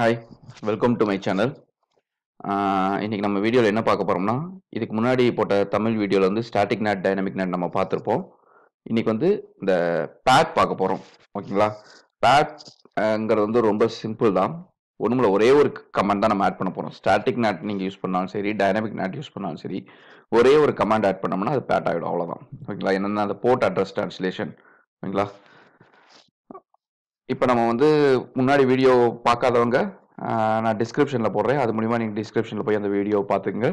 Hi welcome to my channel இன்றைக்கி நம்ம வீடியோவில் என்ன பார்க்க போகிறோம்னா இதுக்கு முன்னாடி போட்ட தமிழ் வீடியோவில் வந்து ஸ்டாட்டிக் நேட் டைனமிக் நேட் நம்ம பார்த்துருப்போம். இன்னைக்கு வந்து இந்த பேட் பார்க்க போகிறோம் ஓகேங்களா பேட்ங்கிறது வந்து ரொம்ப சிம்பிள் தான். ஒன்றுமில்ல ஒரே ஒரு கமெண்ட் தான் நம்ம ஆட் பண்ண போகிறோம் ஸ்டாட்டிக் நேட் நீங்கள் யூஸ் பண்ணாலும் சரி டைனமிக் நேட் யூஸ் பண்ணாலும் சரி ஒரே ஒரு கமாண்ட் ஆட் பண்ணோம்னா அது பேட் ஆகிடும் அவ்வளோதான் ஓகேங்களா என்னென்ன அந்த போர்ட் அட்ரஸ் ட்ரான்ஸ்லேஷன் ஓகேங்களா இப்போ நம்ம வந்து முன்னாடி வீடியோ பார்க்காதவங்க நான் டிஸ்கிரிப்ஷனில் போடுறேன். அது மூலிமா நீங்கள் டிஸ்கிரிப்ஷனில் போய் அந்த வீடியோ பார்த்துங்க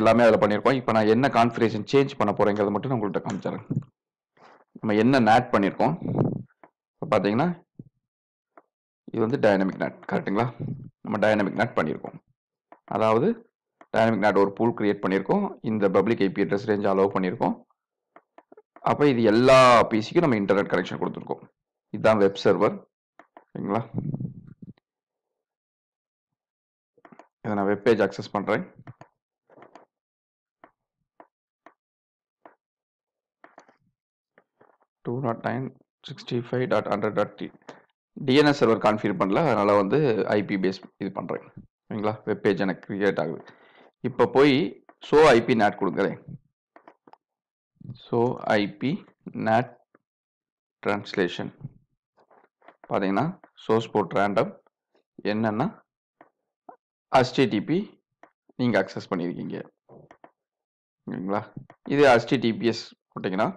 எல்லாமே அதில் பண்ணியிருக்கோம் இப்போ நான் என்ன கான்ஃபிகரேஷன் சேஞ்ச் பண்ண போகிறேங்கிறத மட்டும் நான் உங்கள்கிட்ட காமிச்சிடறேன். நம்ம என்ன நேட் பண்ணியிருக்கோம் இப்போ பார்த்தீங்கன்னா இது வந்து டைனமிக் நேட் கரெக்ட்டுங்களா நம்ம டைனமிக் நேட் பண்ணியிருக்கோம் அதாவது டைனமிக் நேட் ஒரு பூல் க்ரியேட் பண்ணியிருக்கோம் இந்த public IP address range allow பண்ணியிருக்கோம் அப்போ இது எல்லா பிசிக்கும் நம்ம இன்டர்நெட் கனெக்ஷன் கொடுத்துருக்கோம். இதுதான் வெப் சர்வர் சரிங்களா? இதை நான் வெப் பேஜ் அக்சஸ் பண்ணுறேன் two nought nine sixty five dot hundred dot D DNS server configure பண்ணல. அதனால் வந்து ஐபி பேஸ் இது பண்ணுறேன் சரிங்களா? வெப் பேஜ் எனக்கு கிரியேட் ஆகுது. இப்போ போய் ஸோ ஐபி நேட் கொடுக்குறேன் ஸோ ஐபி நேட் ட்ரான்ஸ்லேஷன் பார்த்தீங்கன்னா சோர்ஸ் போர்ட் ரேண்டம் என்னென்னா ஹச்டிடிபி நீங்கள் அக்சஸ் பண்ணியிருக்கீங்க ஓகேங்களா? இது ஹச்டிடிபிஎஸ் போட்டிங்கன்னா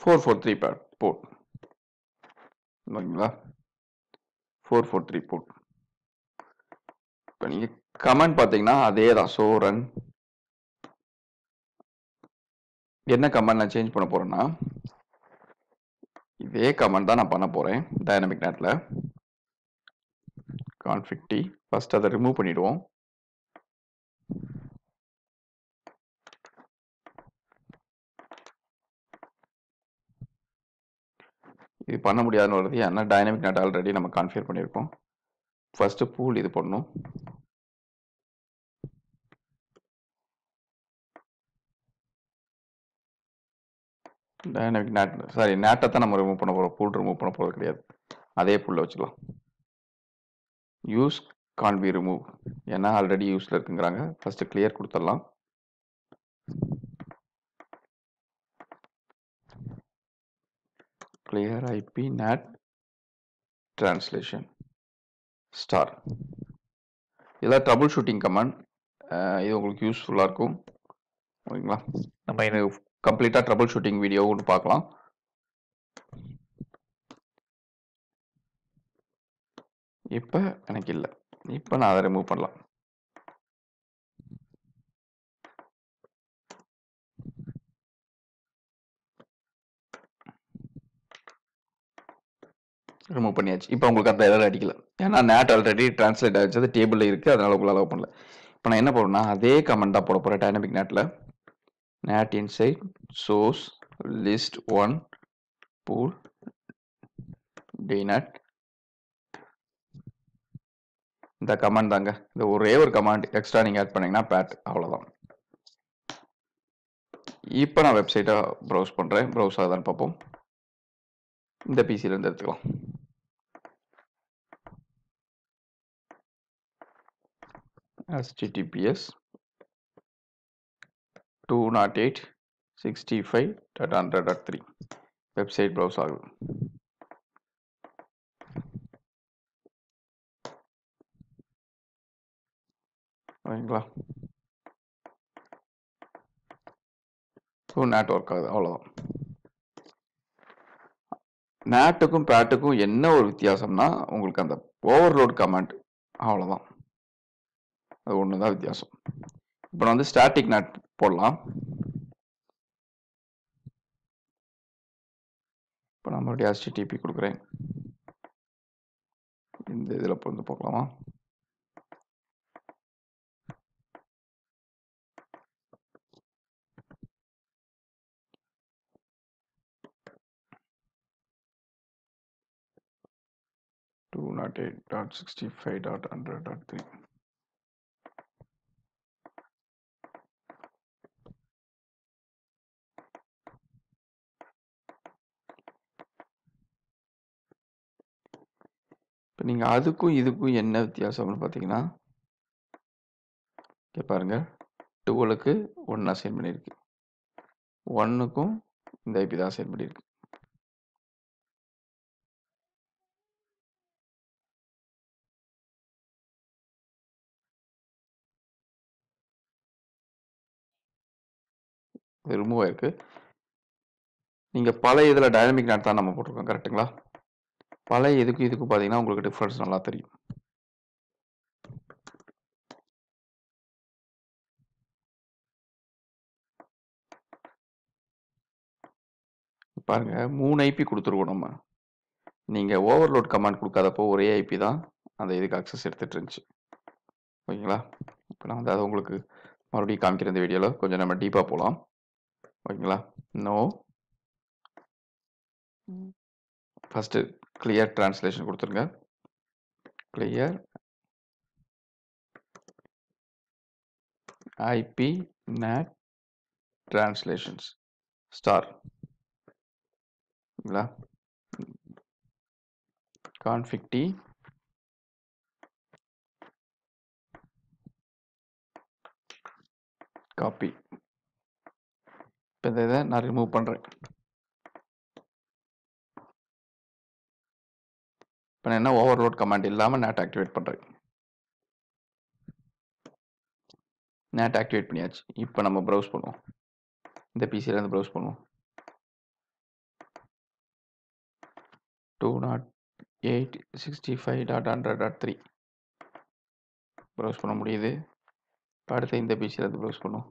ஃபோர் ஃபோர் த்ரீ போர்ட் ஓகேங்களா? ஃபோர் ஃபோர் த்ரீ போர்ட் இப்போ நீங்கள் கமெண்ட் பார்த்தீங்கன்னா அதே தான் சோரன் ரன் என்ன கமெண்ட் நான் சேஞ்ச் பண்ண போறேன்னா இதே கமெண்ட் தான் நான் பண்ண போறேன் டைனமிக் நேட்டில் கான்ஃபிக் டி ஃபர்ஸ்ட் அதை ரிமூவ் பண்ணிடுவோம். இது பண்ண முடியாதுன்னு வருது ஏன்னா டைனமிக் நெட் ஆல்ரெடி நம்ம கான்ஃபிகர் பண்ணியிருக்கோம். ஃபர்ஸ்ட்டு பூல் இது பண்ணணும் டைனமிக் நேட் சாரி நேட்டை தான் நம்ம ரிமூவ் பண்ண போகிறோம் பூல் ரிமூவ் பண்ண போகிறது கிடையாது. அதே புல்ல வச்சுக்கலாம். யூஸ் கான் பி ரிமூவ் ஏன்னா ஆல்ரெடி யூஸில் இருக்குங்கிறாங்க. ஃபஸ்ட்டு கிளியர் கொடுத்துடலாம். Clear IP NAT translation star இதெல்லாம் ட்ரபுள் ஷூட்டிங் கமாண்ட் இது உங்களுக்கு யூஸ்ஃபுல்லாக இருக்கும். ஓகேங்களா? நம்ம எனக்கு கம்ப்ளீட்டாக ட்ரபுள் ஷூட்டிங் வீடியோ ஒன்று பார்க்கலாம். இப்போ எனக்கு இல்லை. இப்போ நான் அதை ரிமூவ் பண்ணலாம். ரிமூவ் பண்ணியாச்சு. இப்போ உங்களுக்கு அந்த எரர் அடிக்கல. ஏன்னா நேட் ஆல்ரெடி டிரான்ஸ்லேட் ஆச்சு அது டேபிளில் இருக்குது அதனால உங்களை அலோவ் பண்ணல. இப்போ நான் என்ன போடுறேன்னா அதே கமெண்ட் தான் போட போகிறேன் டைனமிக் நேட்டில் nat inside source list one pool dnat இந்த கமாண்ட் தாங்க. இந்த ஒரே ஒரு கமாண்ட் எக்ஸ்ட்ரா நீங்கள் ஆட் பண்ணீங்கன்னா பேட் அவ்வளோதான் இப்போ நான் வெப்சைட்டை ப்ரௌஸ் பண்ணுறேன் ப்ரௌஸ் ஆகுதான்னு பார்ப்போம். இந்த பிசியிலேருந்து எடுத்துக்கலாம். Https 208 65 dot hundred dot three website browse ஆகுது ஓகேங்களா ஸோ நேட் ஒர்க் ஆகுது அவ்வளோதான் நேட்டுக்கும் பேட்டுக்கும் என்ன ஒரு வித்தியாசம்னா உங்களுக்கு அந்த ஓவர்லோட் கமெண்ட் அவ்வளோதான் அது ஒன்று தான் வித்தியாசம். இப்போ நான் வந்து ஸ்டாட்டிக் நேட் போடலாம். இப்போ நான் மறுபடியும் ஹெச்டிடிபி கொடுக்குறேன். இந்த இதில் வந்து பார்க்கலாமா two nought eight dot sixty five dot hundred dot three நீங்க அதுக்கும் இதுக்கும் என்ன வித்தியாசம்னு பார்த்தீங்கன்னா இங்க பாருங்க 12க்கு 1 அசைன் பண்ணியிருக்கு. ஒன்னுக்கும் இந்த ஐபி தான் அசைன் பண்ணியிருக்கு. ரிமூவ் ஆயிருக்கு. நீங்க பழைய இதுல டைனமிக் நாட் தான் நம்ம போட்டிருக்கோம். கரெக்ட்டுங்களா? பழைய எதுக்கு இதுக்கு பார்த்தீங்கன்னா, உங்களுக்கு டிஃப்ரென்ஸ் நல்லா தெரியும். பாருங்க மூணு ஐபி குடுத்துருக்கோம் நம்ம. நீங்கள் ஓவர்லோட் கமாண்ட் கொடுக்காதப்போ ஒரே ஐபி தான் அந்த இதுக்கு அக்சஸ் எடுத்துகிட்டு இருந்துச்சு. ஓகேங்களா? இப்போ நான் வந்து அதை உங்களுக்கு மறுபடியும் காமிக்கிற இந்த வீடியோவில் கொஞ்சம் நம்ம டீப்பாக போகலாம் ஓகேங்களா? நோ. ஃபஸ்ட்டு கிளியர் டிரான்ஸ்லேஷன் கொடுத்துருங்க. Clear IP NAT translations star. இல்லைங்களா கான்ஃபிக் டி காப்பி. இப்போ இந்த இதை நான் ரிமூவ் பண்ணுறேன் இப்போ நான் என்ன ஓவர்லோட் கமாண்ட் இல்லாமல் நேட் ஆக்டிவேட் பண்ணுறேன் நேட் ஆக்டிவேட் பண்ணியாச்சு. இப்போ நம்ம ப்ரௌஸ் பண்ணுவோம். இந்த பிசில இருந்து ப்ரௌஸ் பண்ணுவோம். 208.65.100.3 ப்ரௌஸ் பண்ண முடியுது. இப்போ அடுத்து இந்த பிசில வந்து ப்ரௌஸ் பண்ணுவோம்.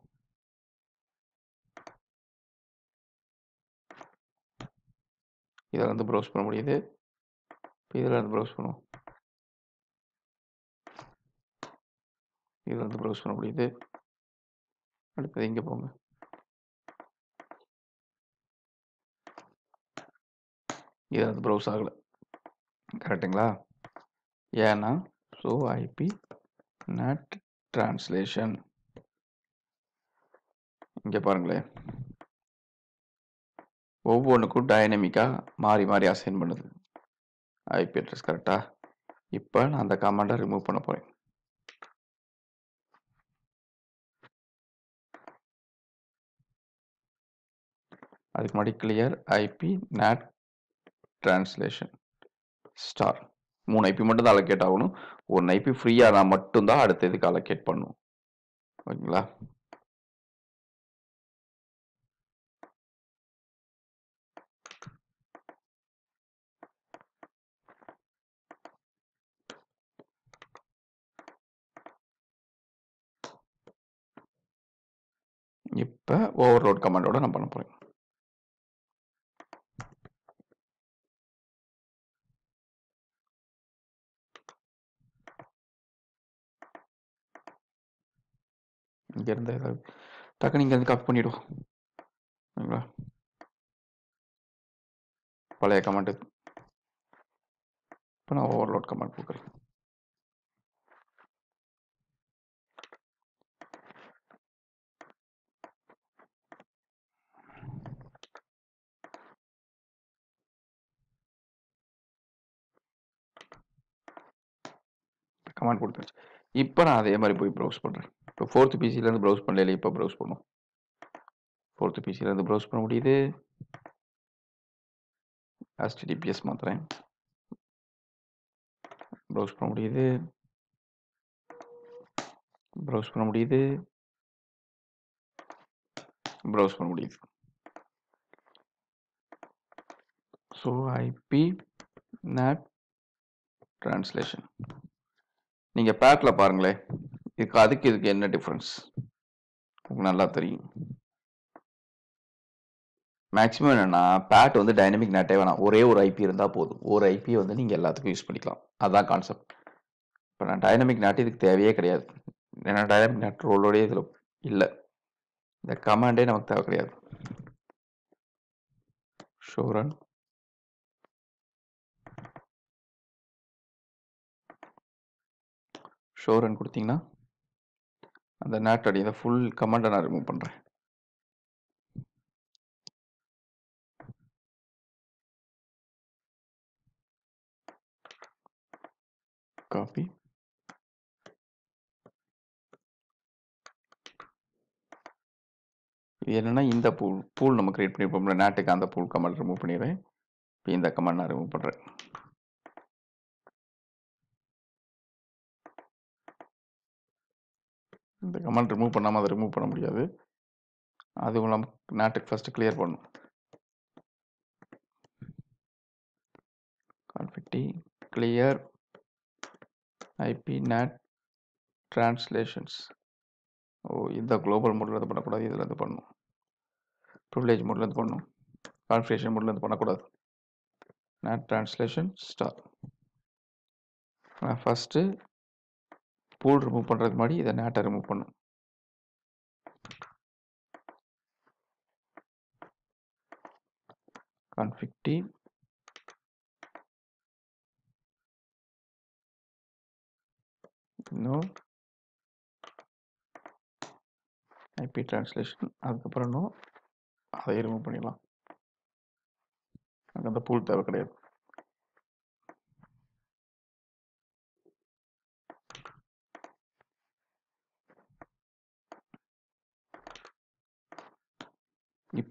இதுல வந்து ப்ரௌஸ் பண்ண முடியுது. இதில் இதுல ப்ரௌஸ் பண்ணுவோம். இதில் வந்து ப்ரௌஸ் பண்ண முடியுது. அடுத்தது இங்கே போங்க. இதுல வந்து ப்ரௌஸ் ஆகலை கரெக்ட்டுங்களா? ஏன்னா ஸோ ஐபி நெட் டிரான்ஸ்லேஷன் இங்கே பாருங்களேன். ஒவ்வொன்றுக்கும் டைனமிக்காக மாறி மாறி அசைன் பண்ணுது. ஐபி அட்ரஸ் கரெக்டாக இப்போ நான் அந்த கமெண்டை ரிமூவ் பண்ண போகிறேன் அதுக்கு முன்னாடி clear IP NAT translation star. மூணு ஐபி மட்டும் தான் அலோகேட் ஆகணும். ஒன் ஐபி ஃப்ரீயாக நான் மட்டும்தான் அடுத்த இதுக்கு அலோகேட் பண்ணணும். ஓகேங்களா? இப்ப ஓவர்லோட் கமாண்டோட நான் பண்ண போறேன். இங்க இருந்து ஏதாவது டக்குனு இங்க இருந்து காப்பி பண்ணிடுவோம். சரிங்களா பழைய கமெண்ட் இப்போ நான் ஓவர்லோட் கமெண்ட் கொடுக்குறேன் கமாண்ட் கொடுத்துருச்சு இப்போ நான் அதே மாதிரி போய் ப்ரௌஸ் பண்ணுறேன் இப்போ ஃபோர்த்து பிசிலேருந்து ப்ரௌஸ் பண்ணல இப்போ ப்ரௌஸ் பண்ணுவோம். ஃபோர்த்து பிசிலேருந்து ப்ரௌஸ் பண்ண முடியுது. ஹெச்டிடிபிஎஸ் மாத்துறேன். ப்ரௌஸ் பண்ண முடியுது. ப்ரௌஸ் பண்ண முடியுது. ப்ரௌஸ் பண்ண முடியுது. ஸோ ஐபி நேட் ட்ரான்ஸ்லேஷன் நீங்கள் பேட்டில் பாருங்களேன். இதுக்கு அதுக்கு இதுக்கு என்ன டிஃப்ரென்ஸ் உங்களுக்கு நல்லா தெரியும். மேக்ஸிமம் என்னென்னா பேட் வந்து டைனமிக் நேட்டே வேணாம். ஒரே ஒரு ஐபி இருந்தால் போதும். ஒரு ஐபியை வந்து நீங்கள் எல்லாத்துக்கும் யூஸ் பண்ணிக்கலாம். அதுதான் கான்செப்ட். இப்போ நான் டைனமிக் நாட் இதுக்கு தேவையே கிடையாது. ஏன்னா டைனமிக் நாட் ரோலோடய இதில் இல்லை இந்த கமாண்டே நமக்கு தேவை கிடையாது. ஷோரன் ஷோ ரன் கொடுத்தீங்கன்னா அந்த நேட் அடி இதை ஃபுல் கமாண்ட நான் ரிமூவ் பண்ணுறேன் காப்பி இது என்னென்னா இந்த பூல் பூல் நம்ம கிரியேட் பண்ணியிருப்போம்ல நேட்டுக்கு அந்த பூல் கமெண்ட் ரிமூவ் பண்ணிடுறேன். இப்போ இந்த கமெண்ட் நான் ரிமூவ் பண்ணுறேன் இந்த கமெண்ட் ரிமூவ் பண்ணாமல் அதை ரிமூவ் பண்ண முடியாது. அதுவும் நம்ம நேட்டுக்கு ஃபஸ்ட்டு கிளியர் பண்ணணும் config T clear IP NAT translations ஓ இந்த குளோபல் மோடில் இது பண்ணக்கூடாது இதில் இது பண்ணணும் ப்ரிவிலேஜ் மோடில் இது பண்ணணும் கான்ஃபிகரேஷன் மோடில் இது பண்ணக்கூடாது. நேட் ட்ரான்ஸ்லேஷன் ஸ்டார் நான் ஃபஸ்ட்டு பூல் ரிமூவ் பண்ணுறது மாதிரி இதை நேட்டை ரிமூவ் பண்ணும் config t. no. IP அதுக்கப்புறம் நோ அதை ரிமூவ் பண்ணிடலாம். அங்கே அந்த பூல் தேவை கிடையாது.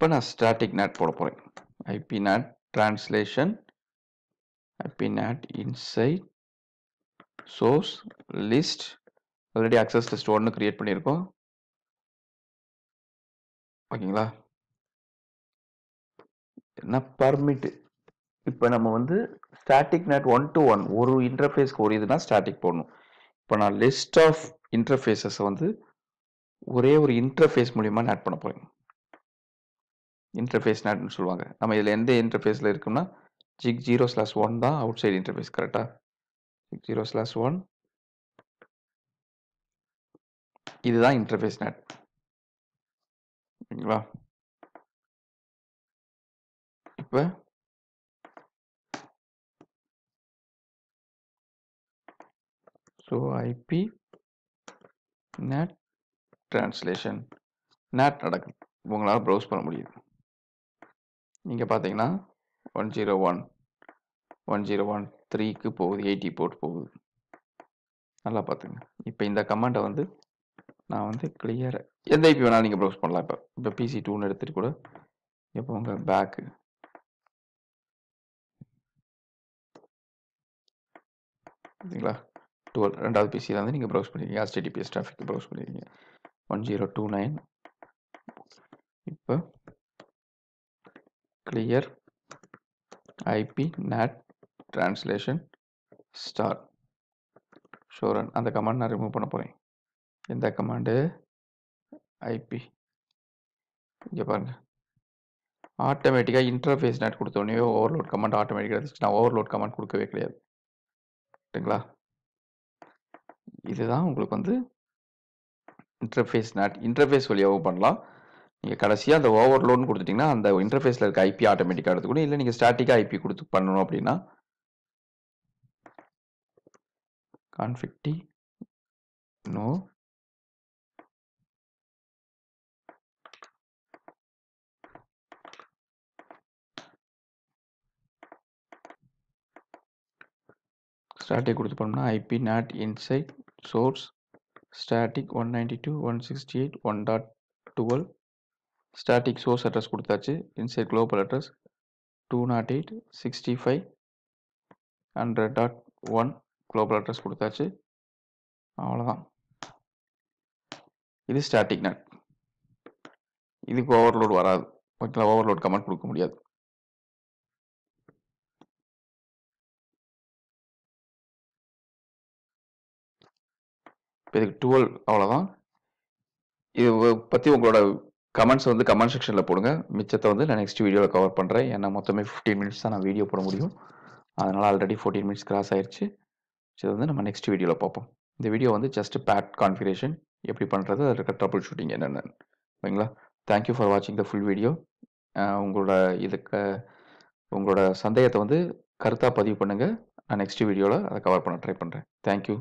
இப்போ நான் ஸ்டாட்டிக் நேட் போட போகிறேன் IP NAT translation IP NAT inside source list already access list ஒன்று கிரியேட் பண்ணியிருக்கோம். ஓகேங்களா என்ன பர்மிட் இப்போ நம்ம வந்து static NAT one to one ஒரு இன்டர்ஃபேஸ்க்கு ஒரு இதுனா ஸ்டாட்டிக் போடணும். இப்போ நான் லிஸ்ட் ஆஃப் இன்டர்ஃபேஸஸ் வந்து ஒரே ஒரு இன்டர்ஃபேஸ் நான் ஆட் பண்ண போகிறேன் இன்டர்ஃபேஸ் நேட்னு சொல்லுவாங்க. நம்ம இதில் எந்த இன்டர்ஃபேஸில் இருக்கும்னா ஜிக் ஜீரோ ஸ்லாஸ் ஒன் தான் அவுட் சைடு இன்டர்ஃபேஸ் கரெக்டாக ஜிக் ஜீரோ ஸ்லாஸ் ஒன் இதுதான் இன்டர்ஃபேஸ் நேட் ஓகேங்களா? இப்போ so IP NAT translation NAT நடக்குது. உங்களால் ப்ரௌஸ் பண்ண முடியுது. நீங்கள் பார்த்தீங்கன்னா one zero one one zero one த்ரீக்கு போகுது எயிட்டி போட்டு போகுது. நல்லா பார்த்துங்க இப்போ இந்த கமெண்டை வந்து நான் வந்து கிளியராக எந்த ஐபி வேணாலும் நீங்கள் ப்ரௌஸ் பண்ணலாம். இப்போ இப்போ பிசி டூன்னு எடுத்துகிட்டு கூட இப்போ உங்கள் பேக்கு சரிங்களா டுவெல் ரெண்டாவது பிசியில் வந்து நீங்கள் ப்ரௌஸ் பண்ணிருக்கீங்க. ஹெச்டிடிபிஎஸ் டிராஃபிக் ப்ரௌஸ் பண்ணிருக்கீங்க. ஒன் ஜீரோ டூ நைன் இப்போ clear IP NAT translation star show run அந்த கமாண்ட் நான் ரிமூவ் பண்ண போகிறேன் எந்த கமாண்டு ஐபி இங்கே பாருங்கள் ஆட்டோமேட்டிக்காக இன்டர்ஃபேஸ் நெட் கொடுத்தோடனே ஓவர்லோட் கமாண்ட் ஆட்டோமேட்டிக்காக இருந்துச்சு நான் ஓவர்லோட் கமாண்ட் கொடுக்கவே கிடையாது. சரிங்களா இதுதான் உங்களுக்கு வந்து இன்டர்ஃபேஸ் நேட் இன்டர்ஃபேஸ் வழியாகவும் பண்ணலாம். நீங்கள் கடைசியாக அந்த ஓவர்லோட்னு கொடுத்துட்டிங்கன்னா அந்த இன்டர்ஃபேஸில் இருக்க ஐபி ஆட்டோமேட்டிக்காக எடுத்துக்கணும். இல்லை நீங்கள் ஸ்டாட்டிக்காக ஐபி கொடுத்து பண்ணணும் அப்படின்னா கான்ஃபிக்டி நோ ஸ்டாட்டிக் கொடுத்து பண்ணோம்னா IP NAT inside source static one ninety two one sixty eight one dot twelve static source address கொடுத்தாச்சு. Inside global address two nought eight sixty five hundred dot one global address கொடுத்தாச்சு. அவ்வளோதான் இது static nut இதுக்கு overload வராது. ஓகேங்களா? Overload comment கொடுக்க முடியாது. இப்போ இதுக்கு டுவெல் அவ்வளோதான் இது பற்றி உங்களோட கமெண்ட்ஸ் வந்து கமெண்ட் செக்ஷனில் போடுங்க. மிச்சத்தை வந்து நான் நெக்ஸ்ட் வீடியோவில் கவர் பண்ணுறேன் ஏன்னா மொத்தமே ஃபிஃப்டீன் மினிட்ஸ் தான் நான் வீடியோ போட முடியும். அதனால் ஆல்ரெடி ஃபோர்டீன் மினிட்ஸ் கிராஸ் ஆயிடுச்சு இது வந்து நம்ம நெக்ஸ்ட் வீடியோவில் பார்ப்போம். இந்த வீடியோ வந்து ஜஸ்ட் பேட் கான்ஃபிகரேஷன் எப்படி பண்ணுறது அதில் இருக்க ட்ரபுள் ஷூட்டிங் என்னென்னு. ஓகேங்களா? தேங்க்யூ ஃபார் வாட்சிங் த ஃபுல் வீடியோ உங்களோட இதுக்கு உங்களோட சந்தேகத்தை வந்து கருத்தாக பதிவு பண்ணுங்கள் நான் நெக்ஸ்ட் வீடியோவில் அதை கவர் பண்ண ட்ரை பண்ணுறேன் தேங்க்யூ